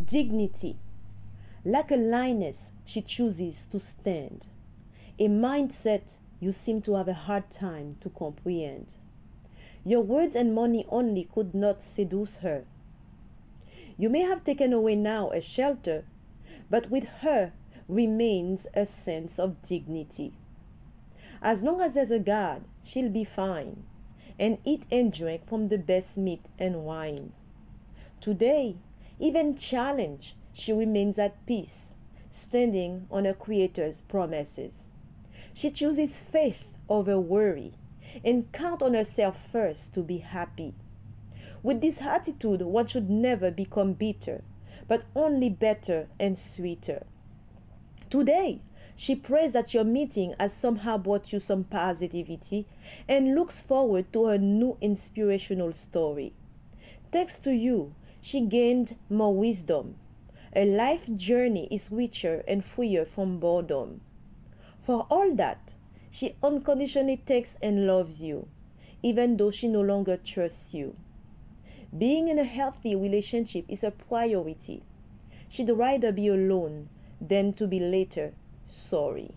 Dignity. Like a lioness, she chooses to stand. A mindset you seem to have a hard time to comprehend. Your words and money only could not seduce her. You may have taken away now a shelter, but with her remains a sense of dignity. As long as there's a God, she'll be fine and eat and drink from the best meat and wine. Today, even challenged, she remains at peace, standing on her Creator's promises. She chooses faith over worry and count on herself first to be happy. With this attitude, one should never become bitter, but only better and sweeter. Today, she prays that your meeting has somehow brought you some positivity and looks forward to her new inspirational story. Thanks to you, she gained more wisdom. Her life journey is richer and freer from boredom. For all that, she unconditionally takes and loves you, even though she no longer trusts you. Being in a healthy relationship is a priority. She'd rather be alone than to be later sorry.